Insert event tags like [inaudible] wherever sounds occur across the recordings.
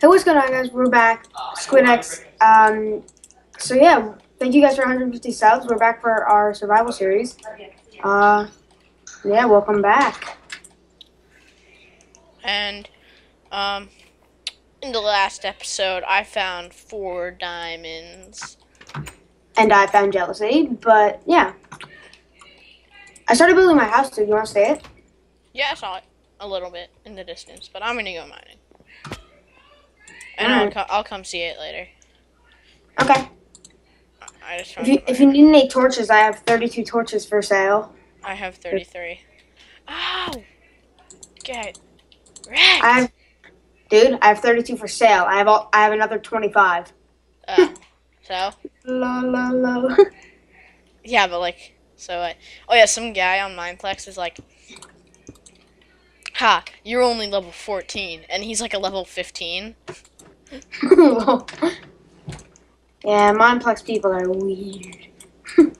Hey, what's going on, guys? We're back. SquidX. Um, so yeah, thank you guys for 150 subs. We're back for our survival series. Uh, yeah, welcome back. And um, in the last episode, I found four diamonds. And I found jealousy, but yeah. I started building my house too. You want to say it? Yeah, I saw it a little bit in the distance, but I'm gonna go mining. And I'll, co- I'll come see it later. Okay. I just If you if you need any torches, I have 32 torches for sale. I have 33. Oh! Get wrecked! I have, dude, I have 32 for sale. I have all, I have another 25. Uh, [laughs] so La la la. [laughs] yeah, but like, so what? oh yeah, some guy on Mineplex is like, "Ha, you're only level 14," and he's like a level 15. [laughs] yeah, Mineplex people are weird. [laughs] um,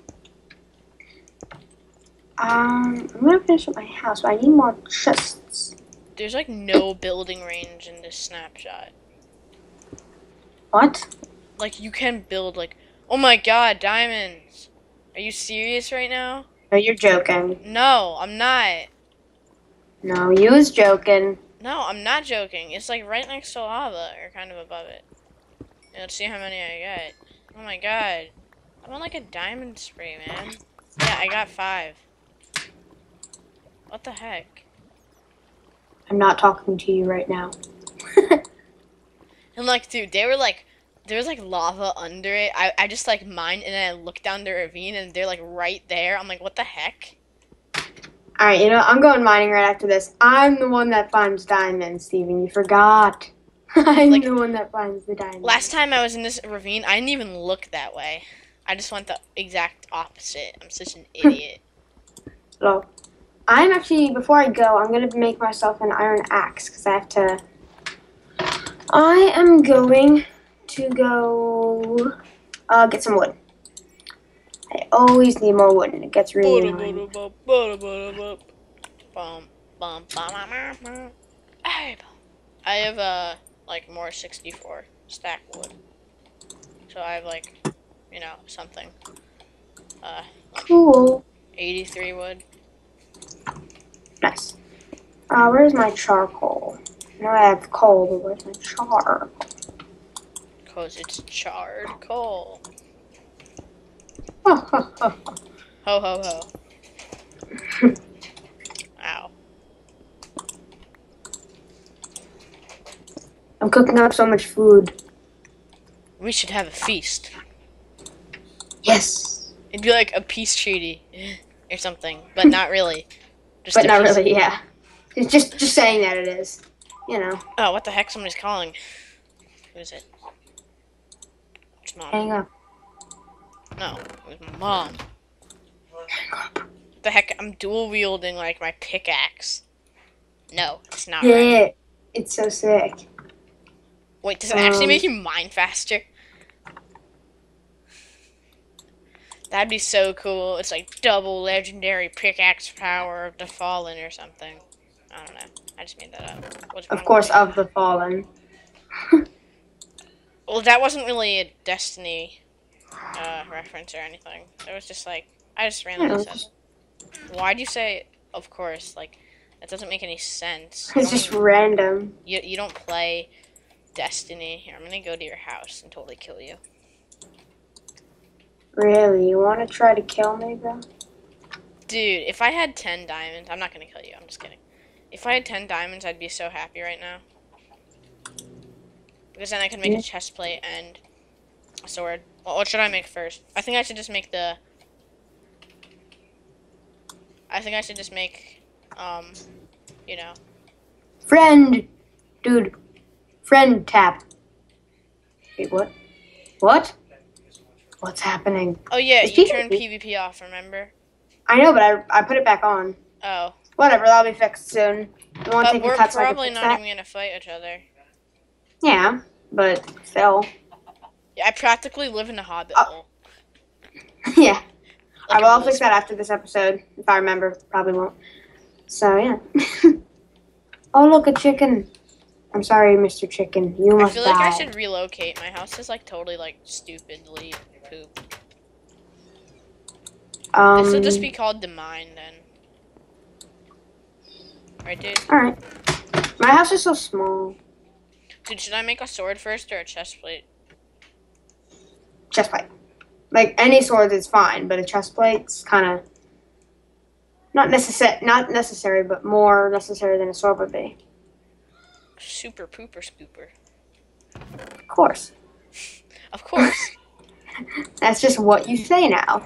I'm gonna finish up my house, but I need more chests. There's like no building range in this snapshot. What? Like you can build like, oh my god, diamonds. Are you serious right now? No, you're joking. No, I'm not. No, you was joking. No, I'm not joking. It's like right next to lava, or kind of above it. Yeah, let's see how many I get. Oh my god. I'm on like a diamond spree, man. Yeah, I got five. What the heck? I'm not talking to you right now. [laughs] And like, dude, they were like, there was like lava under it. I, I just like mined and then I looked down the ravine and they're like right there. I'm like, what the heck? All right, you know I'm going mining right after this. I'm the one that finds diamonds, Steven. You forgot. [laughs] I'm Like- the one that finds the diamonds. Last time I was in this ravine, I didn't even look that way. I just went the exact opposite. I'm such an idiot. So, I'm actually before I go, I'm gonna make myself an iron axe because I have to. I am going to go uh, get some wood. I always need more wood, and it gets really annoying. I have uh like more 64 stack wood. So I have like, you know, something. Uh, Cool, 83 wood. nice. Uh, where's my charcoal? I know I have coal, but where's my char? Cause it's charred coal. Ho, ho, ho. Ho ho ho. Ow. I'm cooking up so much food. We should have a feast. Yes, It'd be like a peace treaty or something, but not [laughs] really. Just but not really. Yeah, it's just just saying that it is. You know, Oh, what the heck? Somebody's calling. Who is it? It's mom. hang up. No, it was my mom. What the heck? I'm dual wielding like my pickaxe. No, it's not right. It's so sick. Wait, does it actually make you mine faster? That'd be so cool. It's like double legendary pickaxe power of the fallen or something. I don't know. I just made that up. What's Of course, of the fallen. [laughs] Well, that wasn't really a Destiny uh, reference or anything. It was just like I just randomly Yeah, said. Why do you say? Of course, like that doesn't make any sense. It's just even- random. you, you don't play Destiny. Here, I'm gonna go to your house and totally kill you. Really, you want to try to kill me, bro? Dude, if I had 10 diamonds, I'm not gonna kill you, I'm just kidding. If I had 10 diamonds, I'd be so happy right now. Because then I could make Yeah. a chest plate and a sword. Well, what should I make first? I think I should just make the. I think I should just make, um, you know. Friend, dude, friend tap. Wait, what? What? What's happening? Oh yeah, Is you PvP? turned PvP off, remember? I know, but I, I put it back on. Oh. Whatever, that'll be fixed soon. Want to But take we're a cut probably fix not that? even gonna fight each other. Yeah, but still. Yeah, I practically live in a hobbit Uh, hole. [laughs] yeah. Like I will fix that after this episode, if I remember. Probably won't. So, yeah. [laughs] oh, look, a chicken. I'm sorry, Mr. Chicken. You must I feel die. like I should relocate. My house is like totally like stupidly poop. um, This will just be called the mine then. Right, dude? Alright. My house is so small. Dude, should I make a sword first or a chest plate? Chest plate. Like any sword is fine, but a chest plate's kind of not necessary. Not necessary, but more necessary than a sword would be. Super pooper scooper. Of course. [laughs] Of course. [laughs] That's just what you say now.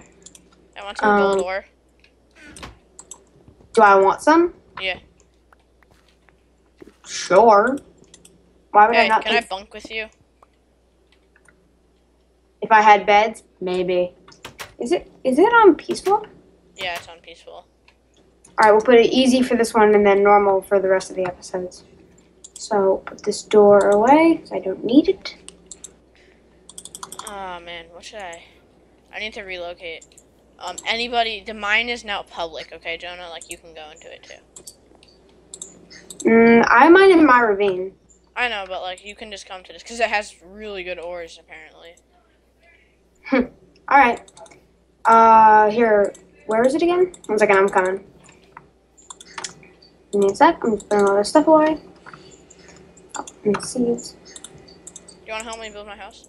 I want some gold Um, ore. Do I want some? Yeah. Sure. Why would I not? can I bunk with you? If I had beds, maybe. Is it is it on peaceful? Yeah, it's on peaceful. All right, we'll put it easy for this one and then normal for the rest of the episodes. So put this door away I don't need it. Oh man, what should I? I need to relocate. Um, anybody? The mine is now public. Okay, Jonah. Like you can go into it too. Mm, I mine in my ravine. I know, but like you can just come to this because it has really good ores apparently. All right. Uh, here. Where is it again? One second, I'm coming. Give me a sec. I'm just putting all this stuff away. Oh, and the seeds. Do you want to help me build my house?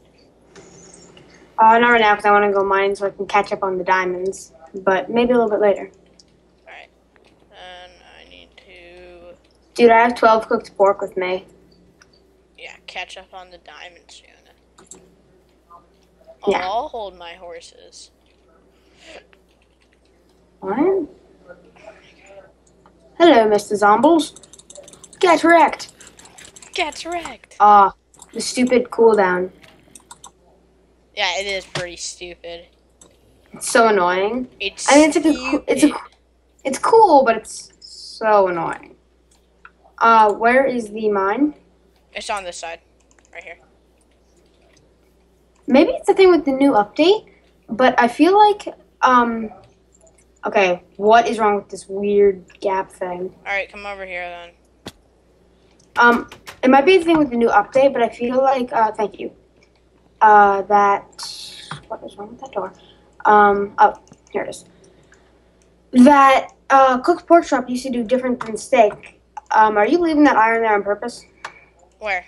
Uh, not right now because I want to go mine so I can catch up on the diamonds. But maybe a little bit later. All right. Then I need to Dude, I have 12 cooked pork with me. yeah catch up on the diamonds, Jonah. Oh, Yeah. I'll hold my horses. What? Hello, Mr. Zombles. Get wrecked. Get wrecked. Ah, the stupid cooldown. Yeah, it is pretty stupid. It's so annoying. It's I mean, it's a it's a, it's cool, but it's so annoying. Uh, where is the mine? It's on this side, right here. Maybe it's the thing with the new update, but I feel like, um, okay, what is wrong with this weird gap thing? All right, come over here then. Um, it might be the thing with the new update, but I feel like, uh, thank you. Uh, that, what is wrong with that door? Um, oh, here it is. That, uh, cooked pork chop used to do different than steak. Um, are you leaving that iron there on purpose? Where?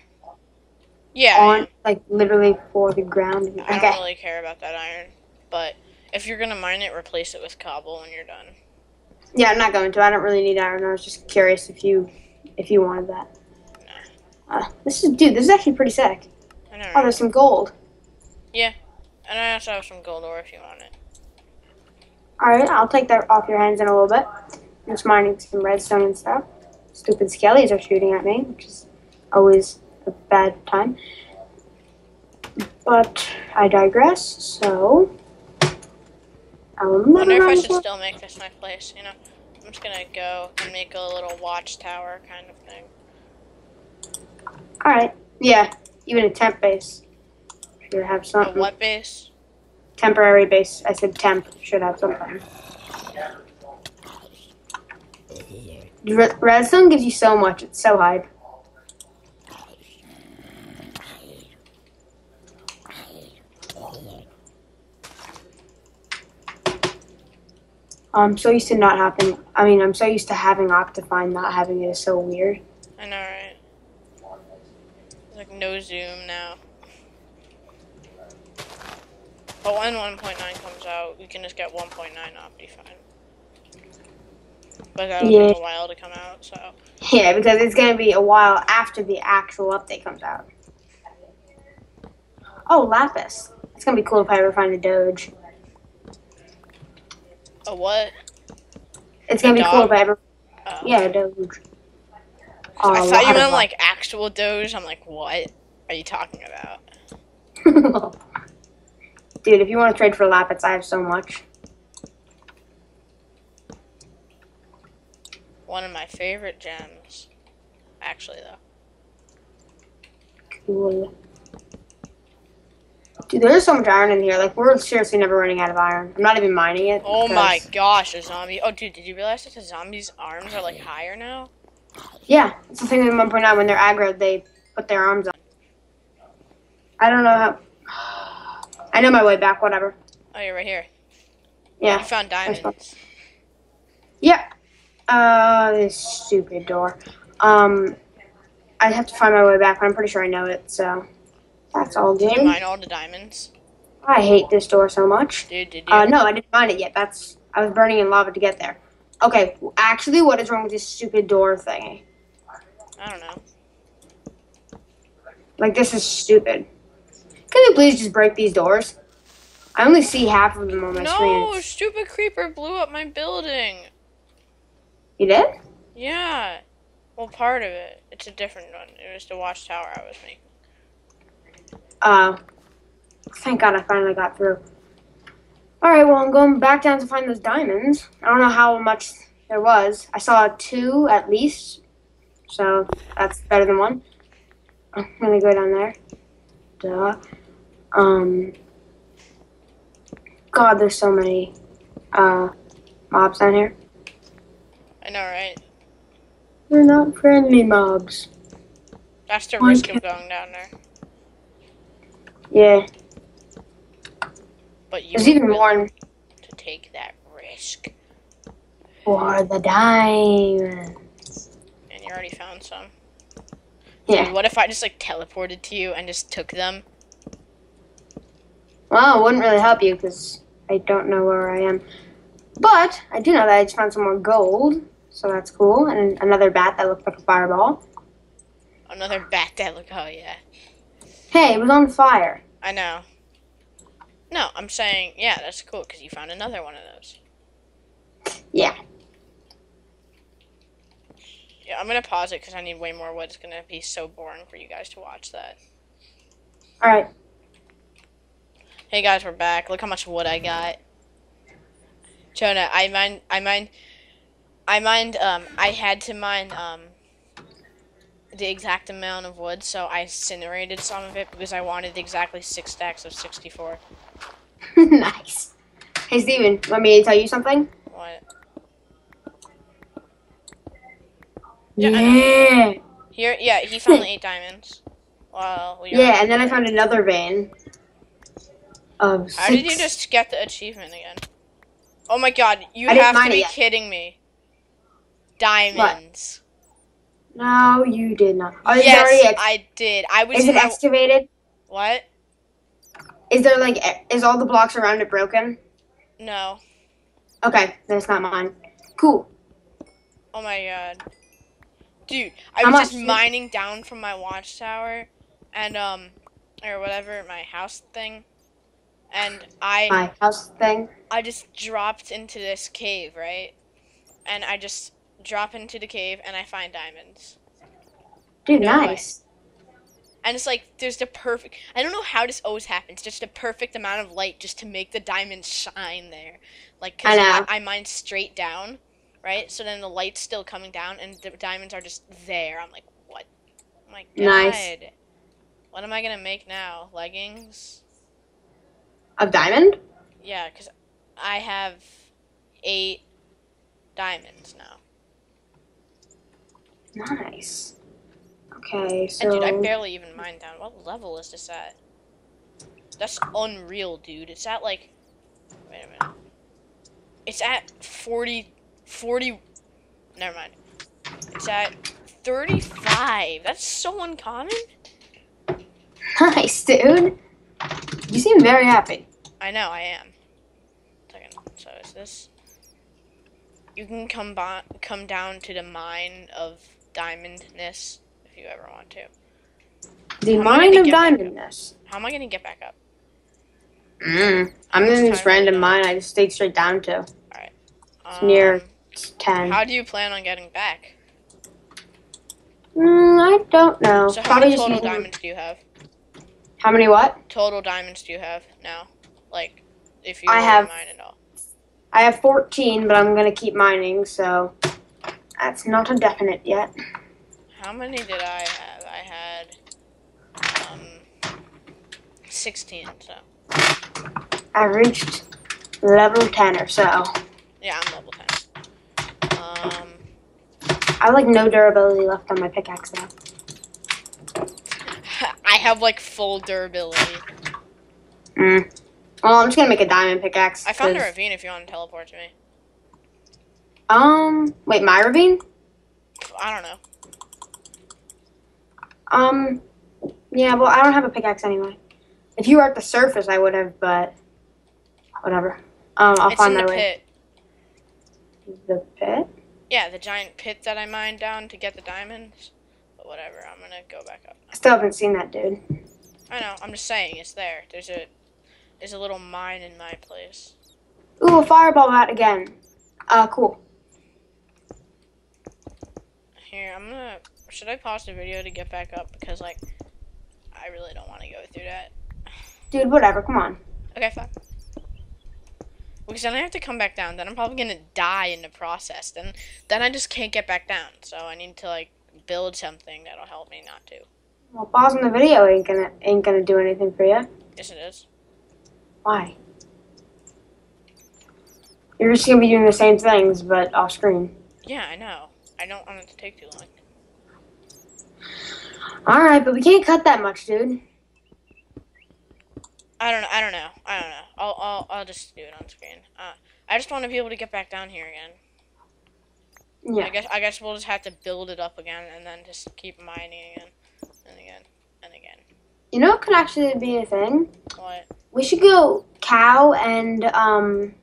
Yeah. On, like, literally for the ground? I don't really care about that iron, but if you're gonna mine it, replace it with cobble when you're done. Yeah, I'm not going to. I don't really need iron. I was just curious if you, if you wanted that. Uh, this is, dude, this is actually pretty sick. I know. Oh, there's some gold. Yeah, and I also have some gold ore if you want it. Alright, I'll take that off your hands in a little bit. I'm just mining some redstone and stuff. Stupid skellies are shooting at me, which is always a bad time. But I digress, so. I will I wonder if I should for- still make this my place. You know, I'm just gonna go and make a little watchtower kind of thing. Alright, yeah, even a temp base. Should have A something. what base? Temporary base. I said temp. Should have something. Re- Redstone gives you so much. It's so hype. I'm so used to not having. I mean, I'm so used to having Optifine. Not having it is so weird. I know, right? There's like no zoom now. But when 1.9 comes out, we can just get 1.9 Optifine. But that'll Yeah. take a while to come out, so. Yeah, because it's gonna be a while after the actual update comes out. Oh, lapis. It's gonna be cool if I ever find a Doge. A what? It's gonna A be cool dog? if I ever. Oh. Yeah, Doge. Oh, I thought you meant like actual Doge. I'm like, what are you talking about? [laughs] Dude, if you want to trade for lapis, I have so much. One of my favorite gems. Actually, though. Cool. Dude, there's so much iron in here. Like, we're seriously never running out of iron. I'm not even mining it. Oh my gosh, a zombie. Oh, dude, did you realize that the zombie's arms are like higher now? Yeah, it's the thing with 1.9. When they're aggro, they put their arms up. I don't know how. [sighs] I know my way back. Whatever. Oh, you're right here. Yeah. You found diamonds. Yep. Uh, this stupid door. Um, I have to find my way back, but I'm pretty sure I know it. So that's all Did you mine all the diamonds? I hate this door so much. Dude, did you? Uh, no, I didn't find it yet. That's I was burning in lava to get there. Okay, actually, what is wrong with this stupid door thingy? I don't know. Like, this is stupid. Can you please just break these doors? I only see half of them on my No, screen. stupid creeper blew up my building. You did? Yeah. Well, part of it. It's a different one. It was the watchtower I was making. Uh, thank God I finally got through. Alright, well, I'm going back down to find those diamonds. I don't know how much there was. I saw two at least, so that's better than one. I'm gonna go down there. Duh. Um, God, there's so many uh, mobs down here. I know, right? They're not friendly mobs. That's the risk of going down there. Yeah, But you there's were even more to take that risk. for the diamonds. And you already found some. Yeah. Dude, what if I just like teleported to you and just took them? Well, it wouldn't really help you because I don't know where I am. But I do know that I just found some more gold, so that's cool. And another bat that looked like a fireball. Another bat that look. Oh yeah, Hey, it was on fire. I know. No, I'm saying yeah, that's cool because you found another one of those. Yeah. Yeah, I'm gonna pause it because I need way more wood. It's gonna be so boring for you guys to watch that. All right. Hey guys, we're back. Look how much wood I got. Jonah, I mind, I mind, I mind. Um, I had to mine um the exact amount of wood, so I incinerated some of it because I wanted exactly six stacks of sixty-four. [laughs] nice. Hey, Steven, want me to tell you something? What? Yeah, Yeah. Here, yeah, he found the [laughs] eight diamonds. Well, we Yeah, and then I found another vein. Of How did you just get the achievement again? Oh my god, you I have to be kidding me. Diamonds. No, you did not. It yes, I did. I was. is it excavated? what? Is there like is all the blocks around it broken? No. Okay, then it's not mine. Cool. Oh my god. Dude, I How was just mining down from my watchtower and um or whatever, my house thing. And I My house thing. I just dropped into this cave, right? And I just drop into the cave and I find diamonds. Dude, No way. nice. And it's like there's the perfect I don't know how this always happens, just the perfect amount of light just to make the diamonds shine there. Like cuz I. I, I mine straight down, right? So then the light's still coming down and the diamonds are just there. I'm like, "What? Oh my god. Nice. What am I going to make now? Leggings? A diamond? Yeah, cuz I have 8 diamonds now. Nice. Okay, so And dude, I barely even mined down. What level is this at? That's unreal, dude. It's at like. Wait a minute. It's at 40. 40. Never mind. It's at 35. That's so uncommon. nice, dude. You seem very happy. I know, I am. So is this. You can come, come down to the mine of diamondness if you ever want to. The I'm mine of get back up. diamondness. How am I gonna get back up? Mm. I'm in this random mine I just stayed straight down to. Um, near- 10. How do you plan on getting back? Mm, I don't know. So how Probably many total diamonds do you have? How many what? Total diamonds do you have now? Like, if you I have- mine it all. I have 14, but I'm gonna keep mining, so that's not a definite yet. How many did I have? I had um 16. So I reached level 10 or so. yeah, I'm level 10. Um, I I have like no durability left on my pickaxe now. [laughs] I have like full durability. Mm. Well, I'm just gonna make a diamond pickaxe. I found a ravine if you want to teleport to me. Um, wait, my ravine? I don't know. Um, yeah, well, I don't have a pickaxe anyway. If you were at the surface, I would have, but whatever. Um, I'll it's find in my the way. pit. The pit? Yeah, the giant pit that I mined down to get the diamonds. But whatever, I'm gonna go back up. I still haven't seen that dude. I know. I'm just saying it's there. There's a there's a little mine in my place. Ooh, a fireball bat again. Uh, cool. Here, I'm gonna. Should I pause the video to get back up because like I really don't want to go through that. Dude, whatever, come on. Okay, fine. Because then I have to come back down. Then I'm probably gonna die in the process. Then then I just can't get back down. So I need to like build something that'll help me not to. Well, pausing the video ain't gonna ain't gonna do anything for you. Yes, it is. Why? You're just gonna be doing the same things, but off screen. Yeah, I know. I don't want it to take too long. All right, but we can't cut that much, dude. I don't know. I don't know. I don't know. I'll I'll I'll just do it on screen. Uh, I just want to be able to get back down here again. Yeah. I guess I guess we'll just have to build it up again and then just keep mining again and again and again. You know what could actually be a thing? What? We should go cow and um.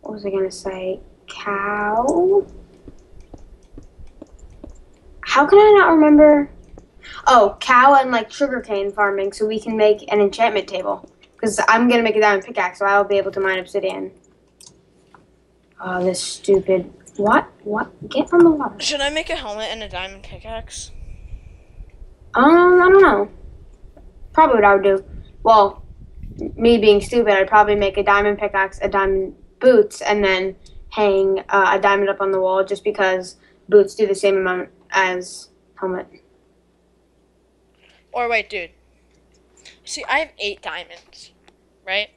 What was I gonna say? Cow. How can I not remember? Oh, cow and like sugarcane farming, so we can make an enchantment table. Because I'm gonna make a diamond pickaxe, so I'll be able to mine obsidian. Oh, this stupid. What? What? Get on the water. Should I make a helmet and a diamond pickaxe? Um, I don't know. Probably what I would do. Well, me being stupid, I'd probably make a diamond pickaxe, a diamond boots, and then hang uh, a diamond up on the wall just because boots do the same amount as helmet. Or wait, dude. See, I have eight diamonds, right?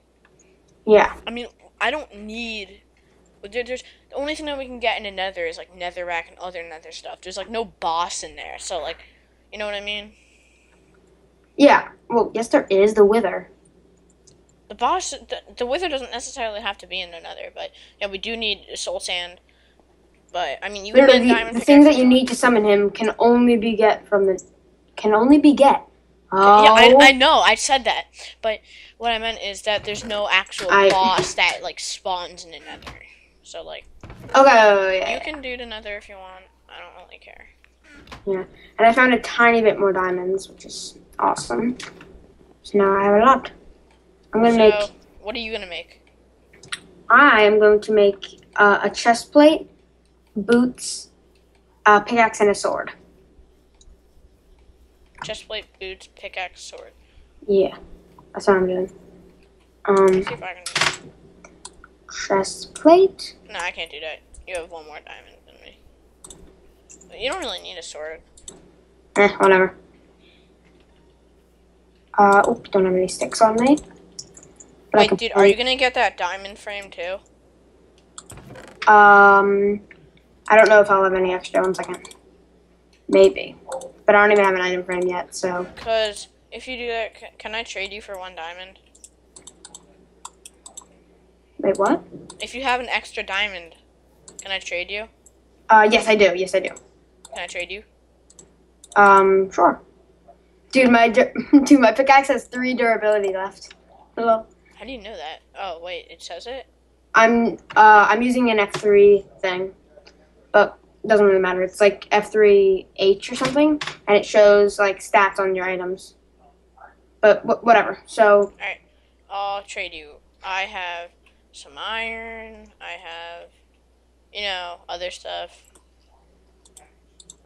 Yeah. I mean, I don't need. There, there's the only thing that we can get in a nether is like netherrack and other nether stuff. There's like no boss in there, so like, you know what I mean? Yeah. Well, yes, there is the wither. The boss, the, the wither doesn't necessarily have to be in another, but yeah, we do need soul sand. But I mean, you can get the, diamond the thing that you need to summon him can only be get from the. Can only be get. Oh. Yeah, I, oh. I know, I said that, but what I meant is that there's no actual I- boss that like spawns in another. So like, Okay. yeah. you can do the nether if you want. I don't really care. Yeah, and I found a tiny bit more diamonds, which is awesome. So now I have a lot. I'm gonna So, make. what are you gonna make? I am going to make uh, a chest plate, boots, a pickaxe, and a sword. Chest plate, boots, pickaxe, sword. Yeah, that's what I'm doing. Um, See if I can. chest plate. No, I can't do that. You have one more diamond than me. But you don't really need a sword. Eh, whatever. Uh, oop, don't have any sticks on me. Wait, dude, are you gonna get that diamond frame too? Um, I don't know if I'll have any extra. One second. Maybe, but I don't even have an item frame yet. So Cause if you do that, c- can I trade you for one diamond? wait, what? If you have an extra diamond, can I trade you? Uh, yes, I do. Yes, I do. Can I trade you? Um, sure. Dude, my [laughs] dude, my pickaxe has three durability left. Hello. How do you know that? Oh wait, it says it. I'm uh I'm using an F three thing, but it doesn't really matter. It's like F three H or something, and it shows like stats on your items. But wh- whatever. So I'll trade you. I have some iron. I have, you know, other stuff.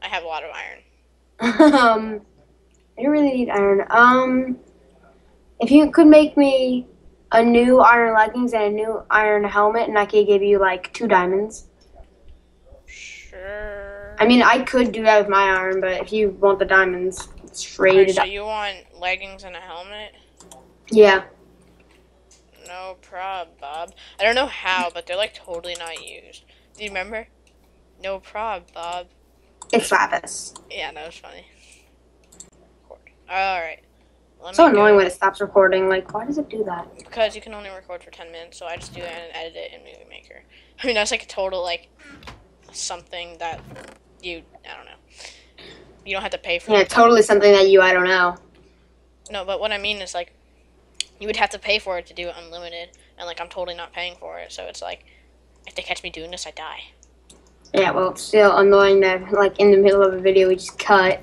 I have a lot of iron. [laughs] um, I don't really need iron. Um, if you could make me a new iron leggings and a new iron helmet, and I could give you like two diamonds. Sure. I mean, I could do that with my iron, but if you want the diamonds, it's traded so you want leggings and a helmet? Yeah. No prob, Bob. I don't know how, but they're like totally not used. Do you remember? No prob, Bob. It's Lapis. Yeah, that was funny. Alright. It's so annoying when it stops recording. Like, why does it do that? Because you can only record for 10 minutes, so I just do it and edit it in Movie Maker. I mean, that's like a total, like, something that you, I don't know. You don't have to pay for Yeah, it. totally something that you, I don't know. No, but what I mean is, like, you would have to pay for it to do it unlimited, and, like, I'm totally not paying for it, so it's like, if they catch me doing this, I die. Yeah, well, it's still annoying that, like, in the middle of a video, we just cut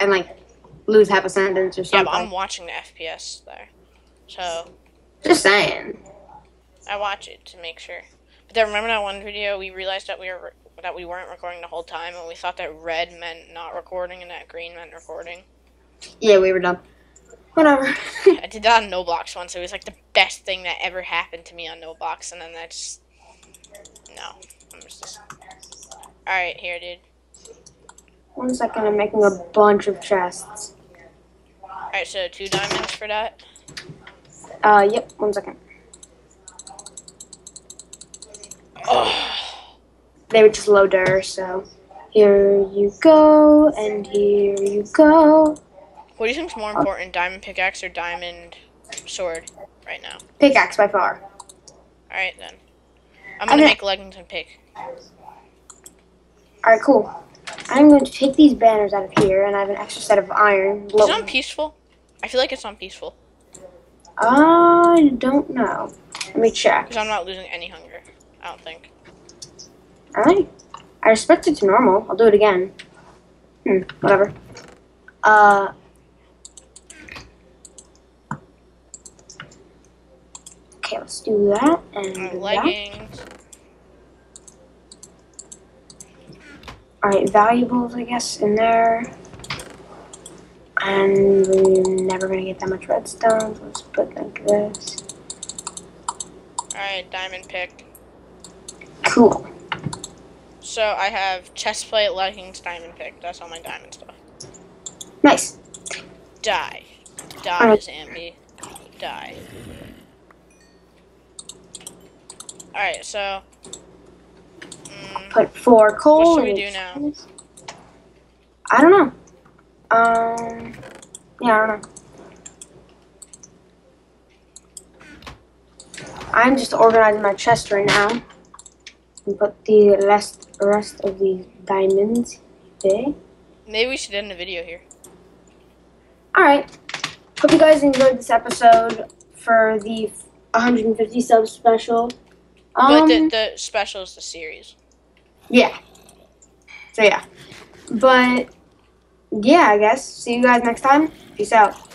and, like, lose half a sentence or Yeah, something. but I'm watching the FPS there. So, Just saying. I watch it to make sure. But then remember that one video we realized that we were that we weren't recording the whole time, and we thought that red meant not recording and that green meant recording. Yeah, we were done. Whatever. [laughs] I did that on Noblox once. It was like the best thing that ever happened to me on Noblox, and then I just no. I'm just all right here, dude. One second, I'm making a bunch of chests. All right, so two diamonds for that. Uh, yep, one second. Oh, They were just loader, so here you go, and here you go. what do you think's more important, diamond pickaxe or diamond sword right now? Pickaxe by far. All right then. I'm gonna Okay. make leggings and pick. Alright, cool. I'm going to take these banners out of here, and I have an extra set of iron. Is it peaceful? I feel like it's on peaceful I don't know. Let me check. because I'm not losing any hunger. I don't think. Alright. I respect it to normal. I'll do it again. Hmm, whatever. Uh. Okay, let's do that and leggings. Alright, valuables, I guess, in there. And we're never gonna get that much redstone, so let's put like this. All right, diamond pick. Cool. So I have chest plate, leggings, diamond pick. That's all my diamond stuff. Nice. Die. Die, Alright. Zambi. Die. Alright, so. Mm, Put four coal. What should we do now? I don't know. Um. Yeah, I don't know. I'm just organizing my chest right now. And put the rest, rest of these diamonds there. maybe we should end the video here. Alright. Hope you guys enjoyed this episode for the 150 sub special. But Um, the, the special is the series. yeah. So yeah. But yeah, I guess. See you guys next time. Peace out.